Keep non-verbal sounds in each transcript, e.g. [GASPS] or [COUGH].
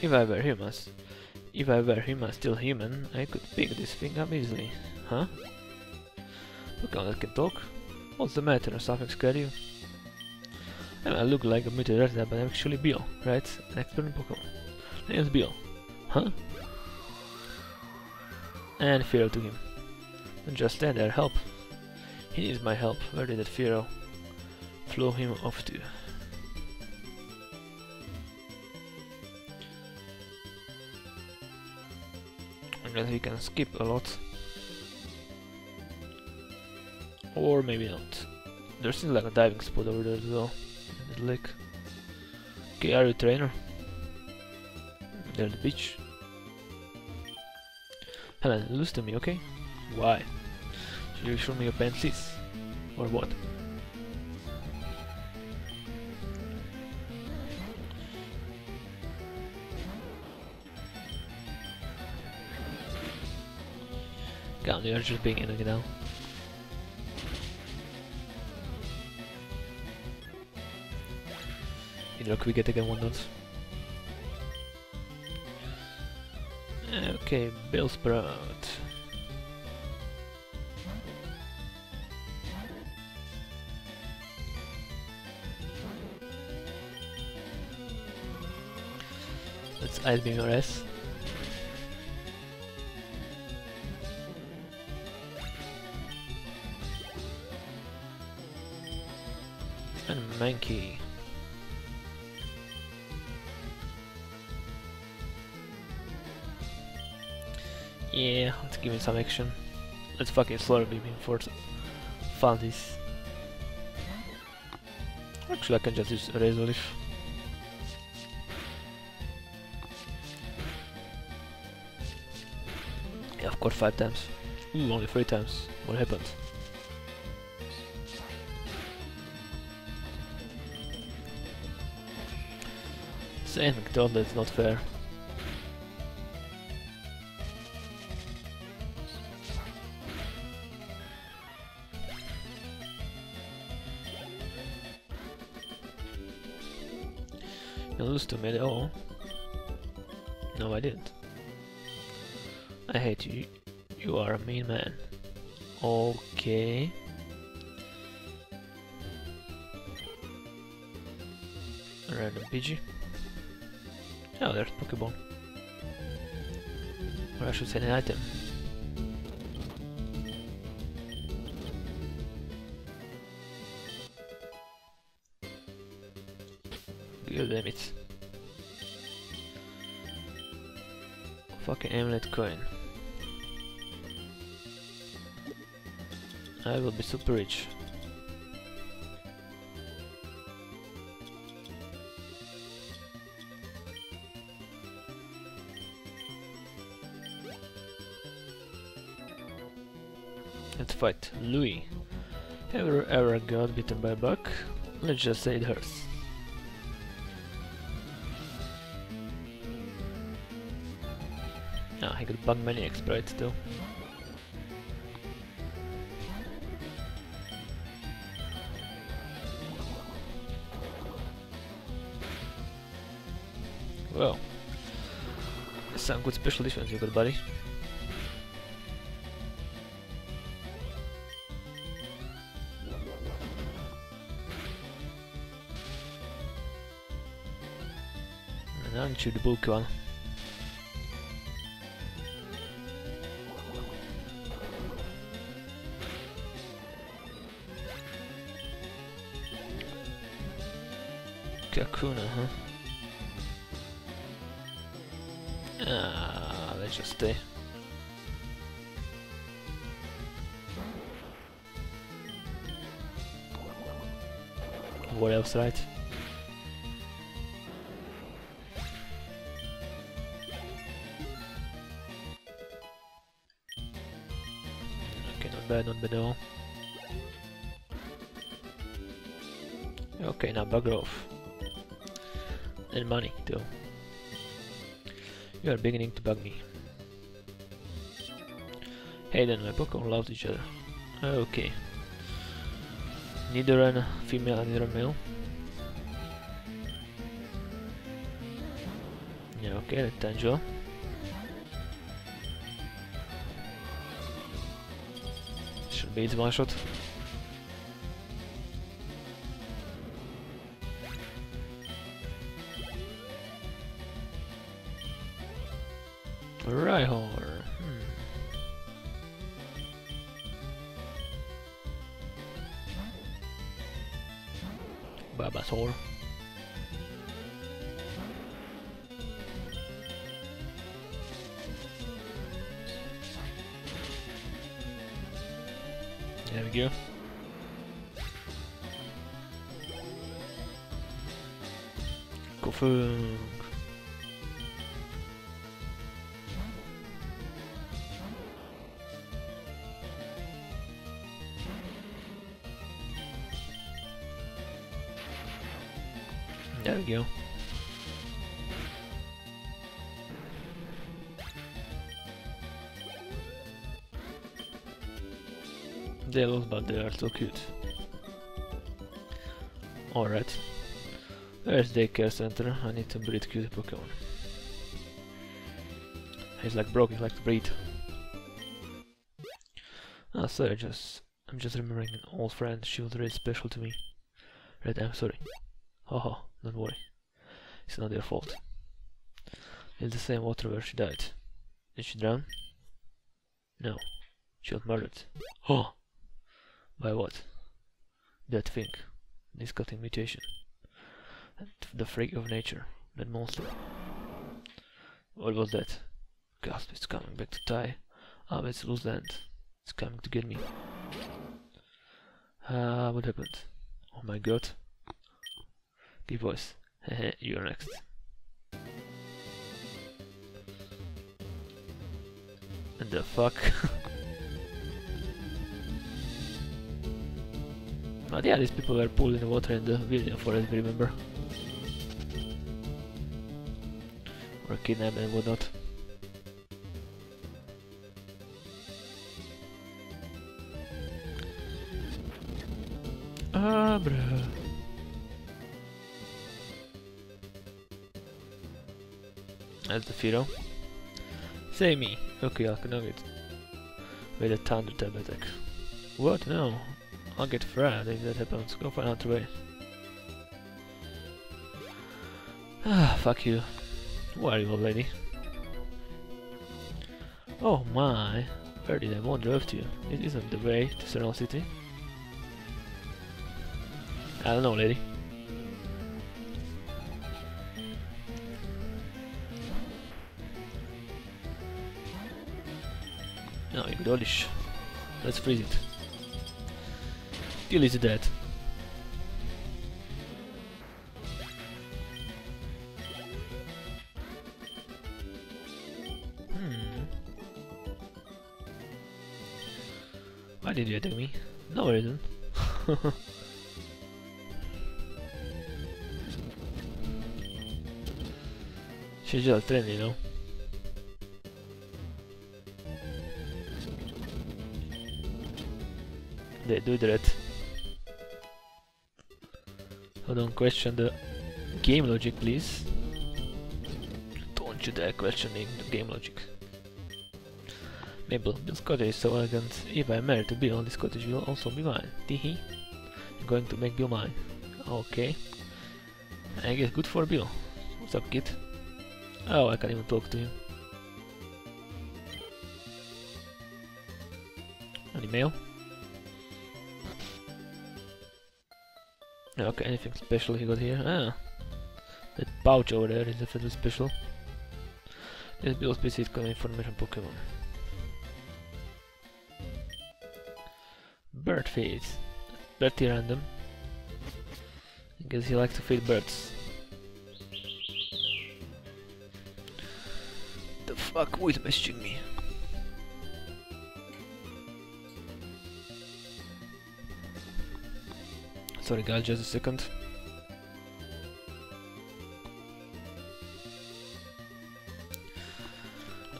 If I were human, if I were human, still human, I could pick this thing up easily. Huh? Look Pokemon that can talk? What's the matter? Something scared you? I, look like a retina, but I'm actually Bill, right? An expert in Pokemon. Name's Bill. Huh? And Firo to him. And just stand there, help. He needs my help. Where did that Firo flow him off to? We can skip a lot. Or maybe not. There's still like a diving spot over there as well. Lake. Okay, are you a trainer? There's the beach. Helen, lose to me, okay? Why? Should you show me your panties? Or what? God, you're just being in now. Either we get again one dot. Okay, Bellsprout. Let's Ice Beam your ass. And Mankey. Yeah, let's give him some action. Let's fucking beam him for funsies. Actually, I can just use Razor Leaf. Yeah, of course, five times. Ooh, only three times. What happened? Saint McDonald, that's not fair. You lose to me all. No, I didn't. I hate you. You are a mean man. Okay. Random Pidgey. Oh, there's Pokeball. Or I should say an item. God damn er it. Fucking amulet coin. I will be super rich. Fight Louis. Ever ever got bitten by a bug? Let's just say it hurts. Ah, he got bug maniac sprite still. Well, some good special defense you got, buddy. And the bulk one? Kakuna, huh? Ah, let's just stay. What else, right? At all. Okay, now bugger off. And money, too. You are beginning to bug me. Hayden and my Pokemon loved each other. Ah, okay. Neither a female, neither a male. Yeah, okay, rectangle. Should be one shot. Koffing. Uh, there we go. They look, but they are so cute. Alright. Where's daycare center? I need to breed cute Pokemon. He's like broke, he likes to breed. Ah, sorry, just I'm just remembering an old friend. She was really special to me. Red, I'm sorry. Haha, don't worry. It's not your fault. It's the same water where she died. Did she drown? No. She was murdered. Oh! [GASPS] By what? That thing. This cutting mutation. The freak of nature. That monster. What was that? Gasp, it's coming back to tie. Ah, it's loose end. It's coming to get me. Ah, uh, what happened? Oh my god. Give voice. [LAUGHS] Hehe, you're next. And the fuck? [LAUGHS] but yeah, these people were pulled in the water in the Viridian forest, remember? Or kidnapped and whatnot. Ah, bruh. That's the Fido. Say me. Okay, I can it. With a Thunder Tab attack. What? No. I'll get fried if that happens. Go find another way. Ah, fuck you. Where are you, old lady? Oh my. Where did I wander off to? It isn't the way to Cerulean City. I don't know, lady. No, Igdolish. Let's freeze it. Still is dead. Reason. [LAUGHS] She's just training, you know. They do that. So don't question the game logic, please. Don't you dare questioning the game logic. Mabel, Bill's cottage is so elegant. If I marry to Bill, this cottage will also be mine. Teehee. I'm going to make Bill mine. Okay. I guess good for Bill. What's up, kid? Oh, I can't even talk to him. Any mail? Okay, anything special he got here? Ah, that pouch over there is definitely special. This build species coming information Pokemon. Bird. Pretty random. I guess he likes to feed birds. The fuck? Who is messaging me? Sorry guys, just a second.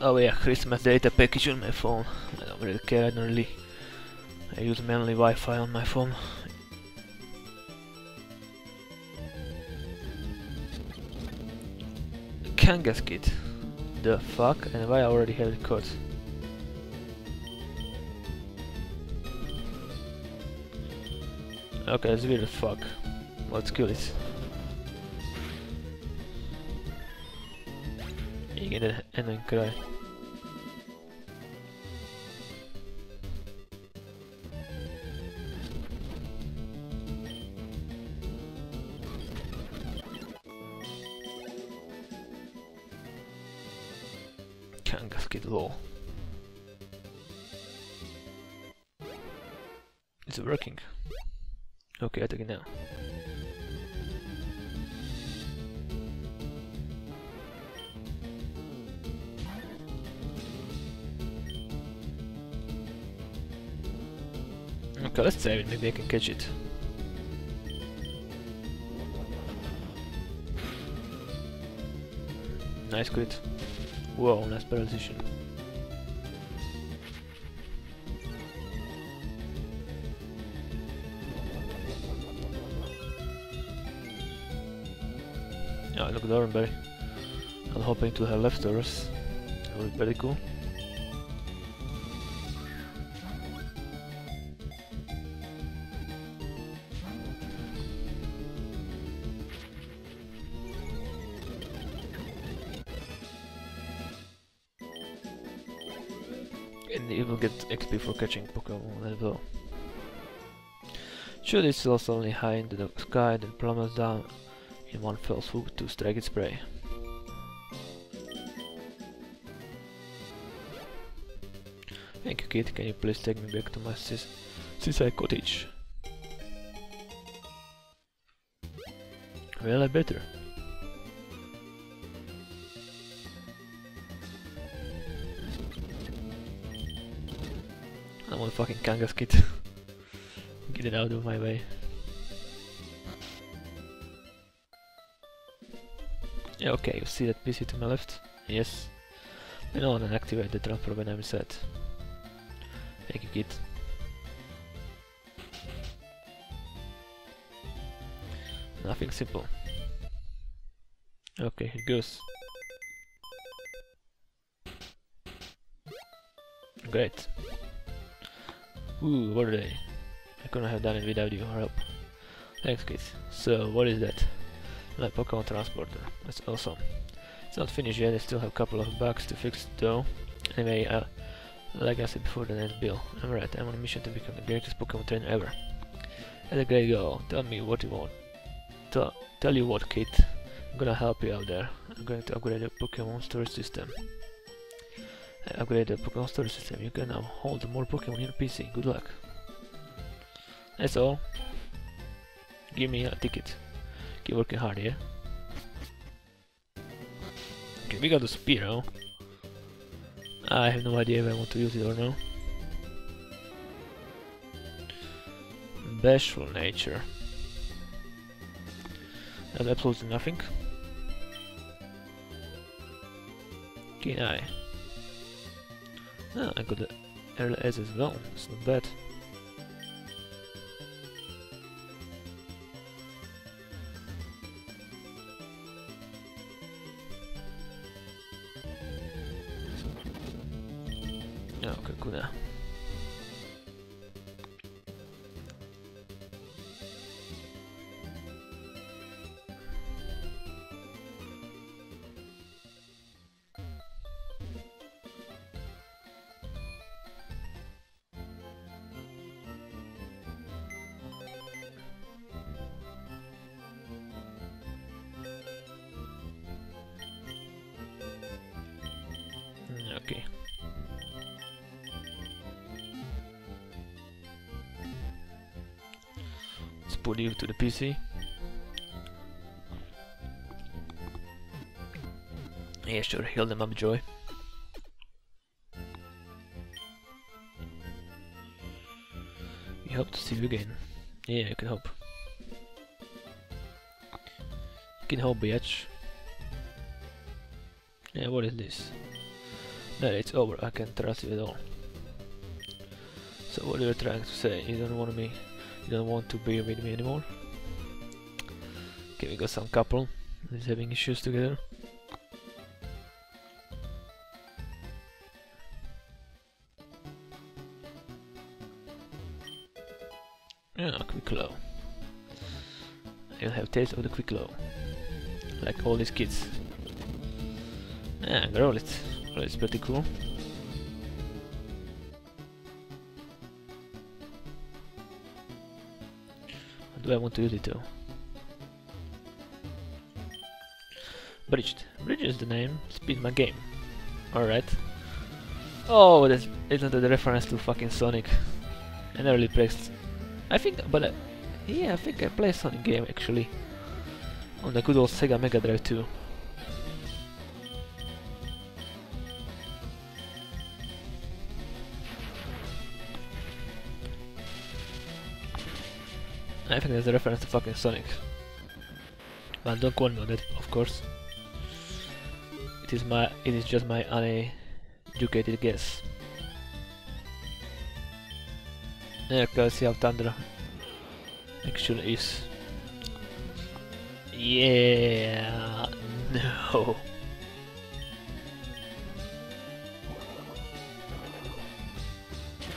Oh yeah, Christmas data package on my phone. I don't really care, I don't really... I use mainly Wi-Fi on my phone. Kangaskit. The fuck? And why I already have it caught? Okay, it's weird as fuck. Let's kill it. You get an cry. Kangaskit law. It's working. Okay, I take it now. Okay, let's save it, maybe I can catch it. Nice crit. Whoa, nice paralyzation. Yeah, look at Oran Berry. I'm hoping to have leftovers. That would be very cool. Get XP for catching Pokemon as well. Shoot its also only high into the sky, then plummets down in one fell swoop to strike its prey. Thank you, kid. Can you please take me back to my sis seaside cottage? Well, I better. I want fucking Kangaskit. [LAUGHS] Get it out of my way. Yeah, okay, you see that PC to my left? Yes. I know and activate the transfer when I'm set. Thank you, kid. [LAUGHS] Nothing simple. Okay, here goes. Great. Ooh, what are they? I couldn't have done it without your help. Thanks, kid. So, what is that? My Pokemon Transporter. That's awesome. It's not finished yet, I still have a couple of bugs to fix though. Anyway, uh, like I said before the next bill, I'm right, I'm on a mission to become the greatest Pokemon trainer ever. That's a great goal. Tell me what you want. Tell, tell you what, kid. I'm gonna help you out there. I'm going to upgrade the Pokemon storage system. Upgrade the Pokemon storage system. You can now hold more Pokemon in your PC. Good luck. That's all. Give me a ticket. Keep working hard here. Okay, we got the Spearow. I have no idea if I want to use it or no. Bashful nature. That's absolutely nothing. Keen eye. Ah, I got the LS as well. It's not bad. Put you to the PC. Yeah, sure, heal them up, Joy. We hope to see you again. Yeah, you can hope. You can hope, bitch. Yeah, what is this? No, it's over. I can't trust you at all. So what are you trying to say? You don't want me? He don't want to be with me anymore. Okay, we got some couple who's having issues together. Yeah, quick low. You'll have taste of the quick low. Like all these kids. Yeah, growl it. Well, it's pretty cool. I want to use it though? Bridged. Bridge is the name. Speed my game. Alright. Oh, that's isn't that a reference to fucking Sonic? I never really played. I think, but uh, yeah, I think I played Sonic game actually on the good old Sega Mega Drive too. I think there's a reference to fucking Sonic. But don't quote me on that, of course. It is my, it is just my uneducated guess. Yeah, okay, see how Thunder actually is. Yeah, no.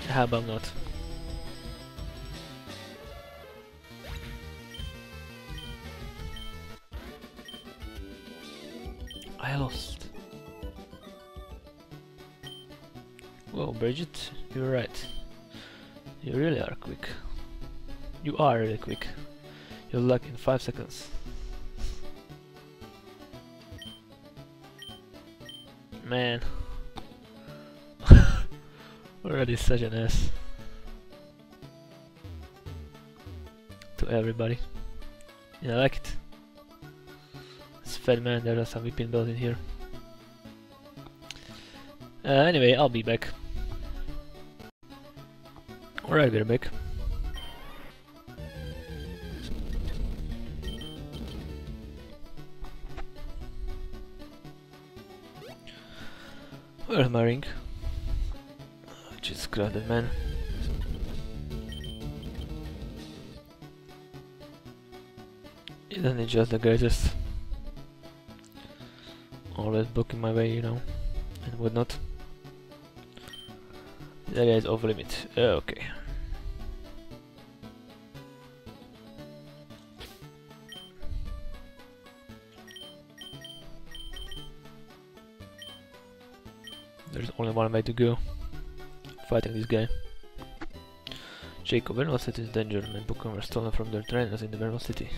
How about not? Lost. Well, Bridget, you're right. You really are quick. You are really quick. You're luck in 5 seconds. Man. [LAUGHS] Already such an ass. To everybody. Yeah, I like it. Fed man, there are some weeping bells in here. Uh, anyway, I'll be back. Alright, we're back. Where's my ring? Just crowded man. Isn't it just the greatest? Always booking my way, you know, and whatnot. That guy is off limit. Oh, okay. There's only one way to go. Fighting this guy. Jacob, Vermilion City is danger. My Pokemon were stolen from their trainers in the Vermilion City.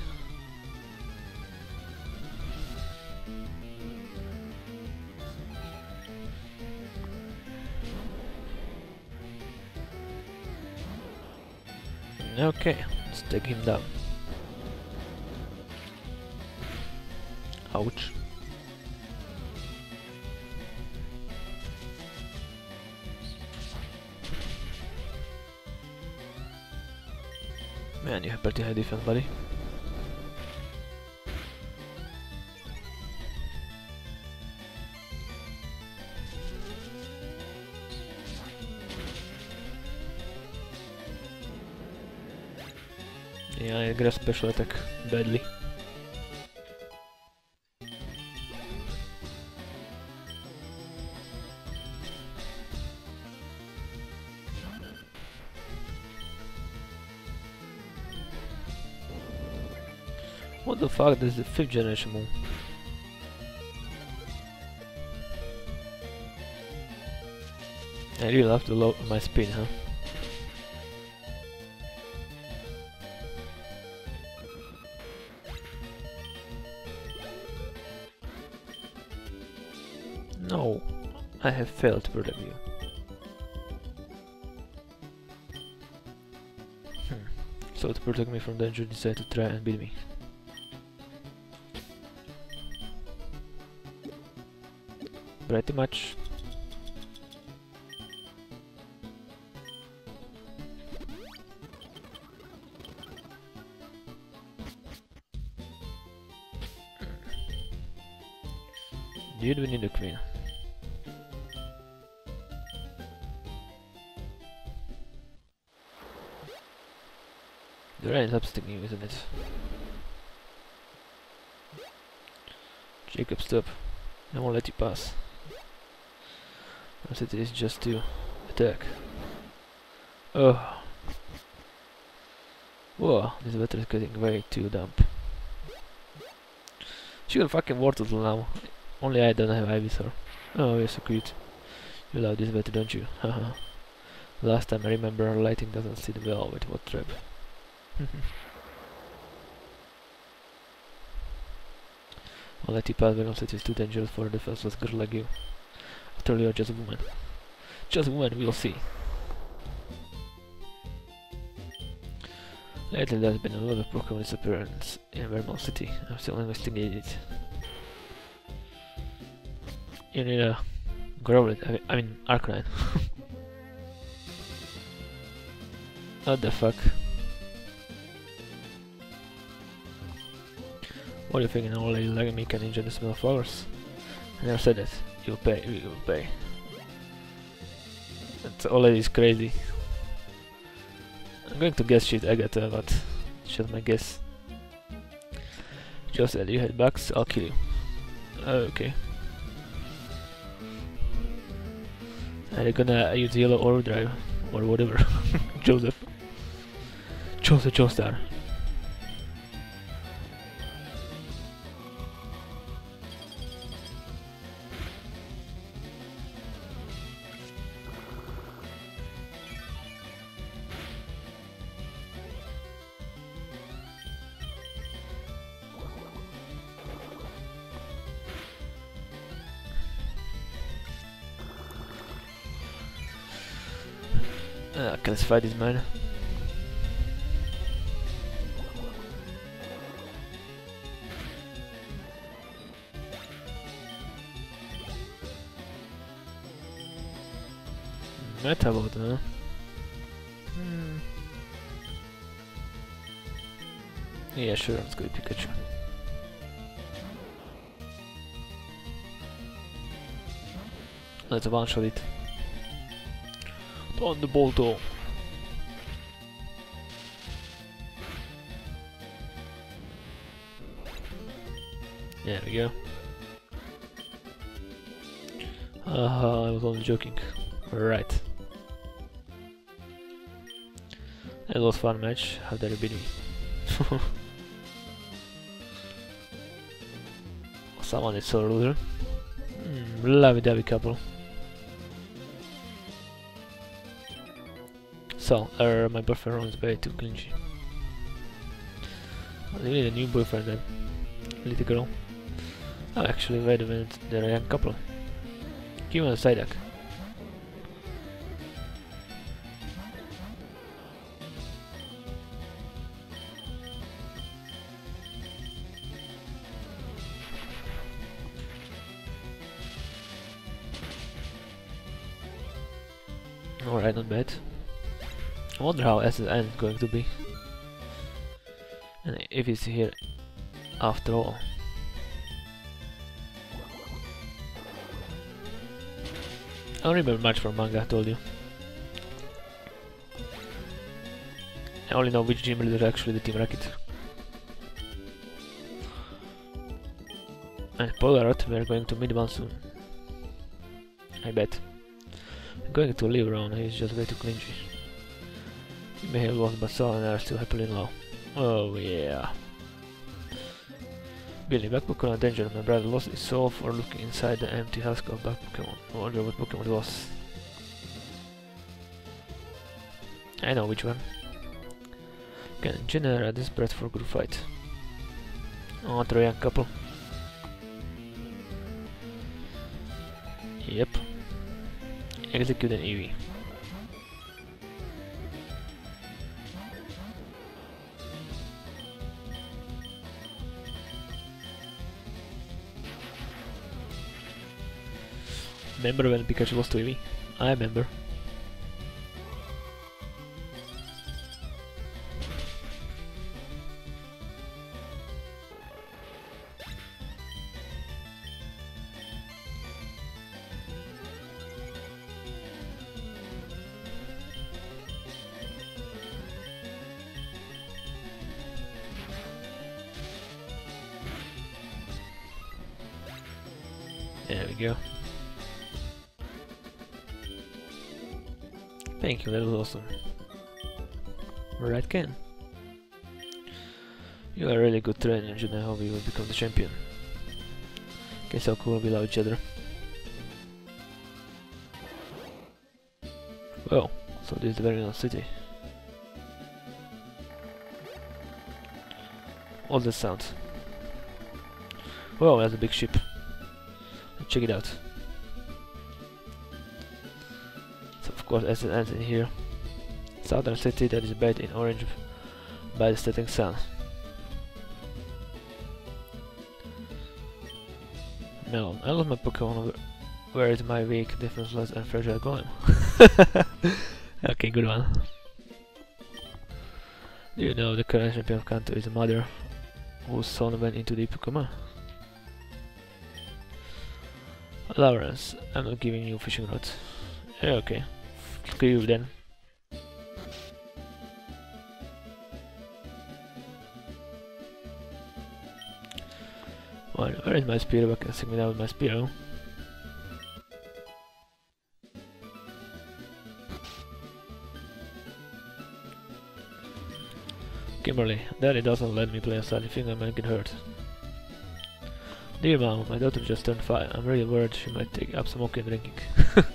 Okay, let's take him down. Ouch. Man, you have pretty high defense, buddy. Special attack badly. What the fuck, this is the 5th generation move. I really love to load my spin, huh? Have failed to protect you. Hmm. So to protect me from danger, decide to try and beat me. Pretty much. Dude, we need a queen. The rain is upsticking, isn't it? Jacob, stop. I won't let you pass. It is just to attack. Oh. Whoa, this weather is getting way too damp. She got fucking water now. Only I don't have Ivysaur. Oh, you're so cute. You love this weather, don't you? Haha. [LAUGHS] Last time I remember lighting doesn't sit well with what trap. You pass because it is too dangerous for a defenseless girl like you. After all, you're just a woman. Just a woman, we'll see. Lately there's been a lot of Pokemon disappearance in Vermilion City. I'm still investigating it. You need a Growlithe, I mean, I mean Arcanine. [LAUGHS] what the fuck? What do you think lady like me can enjoy the smell of flowers? I never said that. You'll pay, you'll pay. That old lady is crazy. I'm going to guess she's Agatha, but just my guess. Just said you had bugs, I'll kill you. Okay. Are you're gonna use yellow overdrive or whatever. [LAUGHS] Joseph. Joseph Joestar. Uh, okay, let's fight this man. Metapod, huh? Hmm. Yeah, sure, let's go Pikachu. Let's one-shot it. On the Bolto. There we go. Haha, I was only joking. Right. It was fun match. How dare you beat me? [LAUGHS] Someone is so loser. Hmm, lovey-dovey couple. So, uh, my boyfriend runs way too clingy. You need a new boyfriend then, little girl. Oh, actually, wait a minute, they're a young couple. Give him a Psyduck. Alright, not bad. I wonder how S.S. Anne is going to be. And if he's here after all. I don't remember much from manga, I told you. I only know which gym leader is actually the Team Rocket. And Polaroid, we're going to Midbound soon. I bet. I'm going to leave Ron, he's just way too clingy. He may have lost and I are still happily in love. Oh yeah. Billy, back Pokemon danger. My brother lost his soul for looking inside the empty husk of back Pokemon. I wonder what Pokemon it was. I know which one. Again, Genera desperate for good fight. Oh, a young couple. Yep. Execute an Eevee. Remember when Pikachu lost to Eevee? I remember. Champion. Okay, so cool, we love each other. Well, so this is the very nice city. All the sounds. Well, that's a big ship. Check it out. So of course as it ends in here. Southern city that is bathed in orange by the setting sun. Melon. I love my Pokemon where is my weak, defenseless and fragile golem. [LAUGHS] okay, good one. Do you know the current champion of Kanto is a mother whose son went into the Pokemon? Lawrence, I'm not giving you fishing rods. Yeah, okay. Screw you then. Where is my spear? I can me down with my spear. Kimberly, Daddy doesn't let me play outside, I think I'm making hurt. Dear mom, my daughter just turned 5. I'm really worried she might take up smoking and drinking. [LAUGHS]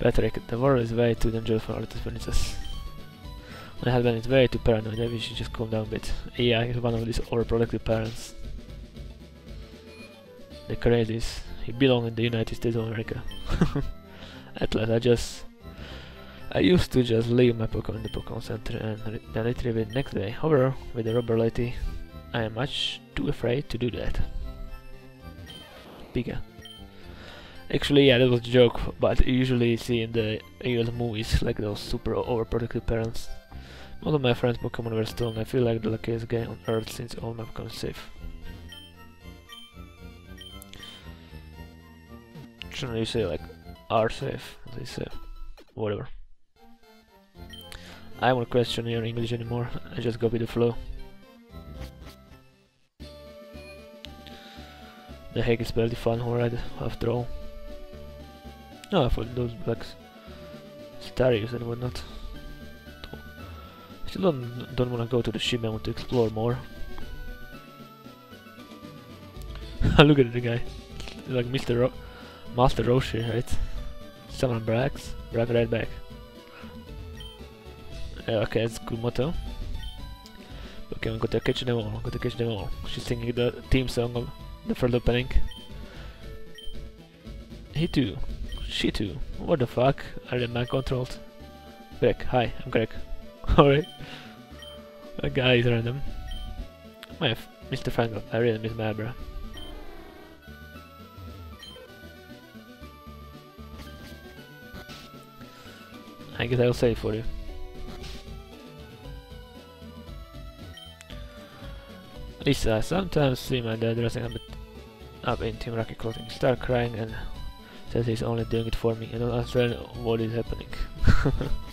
Patrick, the world is way too dangerous for little princess. My husband is way too paranoid, maybe she just calm down a bit. Yeah, he's one of these overprotective parents. The crazies. He belongs in the United States of America. [LAUGHS] At last, I just... I used to just leave my Pokemon in the Pokemon Center and then retrieve it next day. However, with the rubber lady, I am much too afraid to do that. Pika. Actually, yeah, that was a joke, but you usually see in the US movies, like those super overprotective parents. Most of my friends' Pokemon were stolen. I feel like the luckiest guy on Earth since all my Pokemon safe. You say like are safe? They say whatever. I won't question your English anymore. I just go with the flow. The heck is barely fun already after all. No, for those black Starius and whatnot. Still don't, don't wanna go to the ship, I want to explore more. [LAUGHS] Look at the guy. Like Mr. Ro Master Roshi, right? Someone brags, brag right back. Uh, okay, good motto. Okay, I'm going to catch them all, I'm going to catch them all. She's singing the theme song of the first opening. He too. She too. What the fuck? Are they man controlled? Greg, hi, I'm Greg. [LAUGHS] Alright. A guy is random. My Mr. Fango, I really miss my Abra. I guess I'll save for you. Lisa, I sometimes see my dad dressing up, up in Team Rocket clothing, start crying and says he's only doing it for me and don't understand what is happening. [LAUGHS]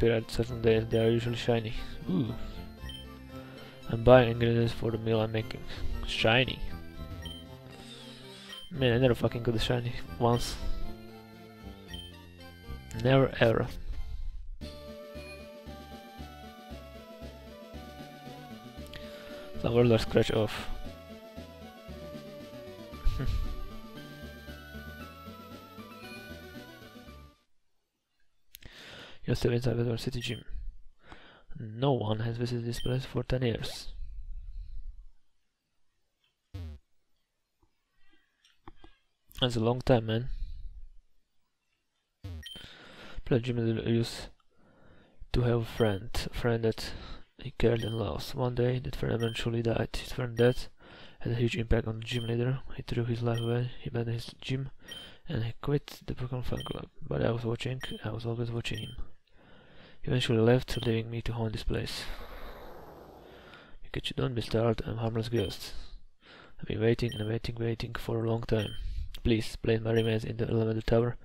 appear at certain days, they are usually shiny. Ooh. I'm buying ingredients for the meal I'm making. Shiny. Man, I never fucking got the shiny once. Never ever. Some words are scratch off. You're still City Gym. No one has visited this place for 10 years. That's a long time, man. Play Jimmy used to have a friend, a friend that he cared and lost. One day, that friend eventually died. His friend death had a huge impact on the gym leader. He threw his life away, he abandoned his gym, and he quit the Pokemon fan club. But I was watching, I was always watching him. Eventually left, leaving me to haunt this place. Pikachu, don't be startled, I'm harmless ghost. I've been waiting and waiting, waiting for a long time. Please place my remains in the elevator tower.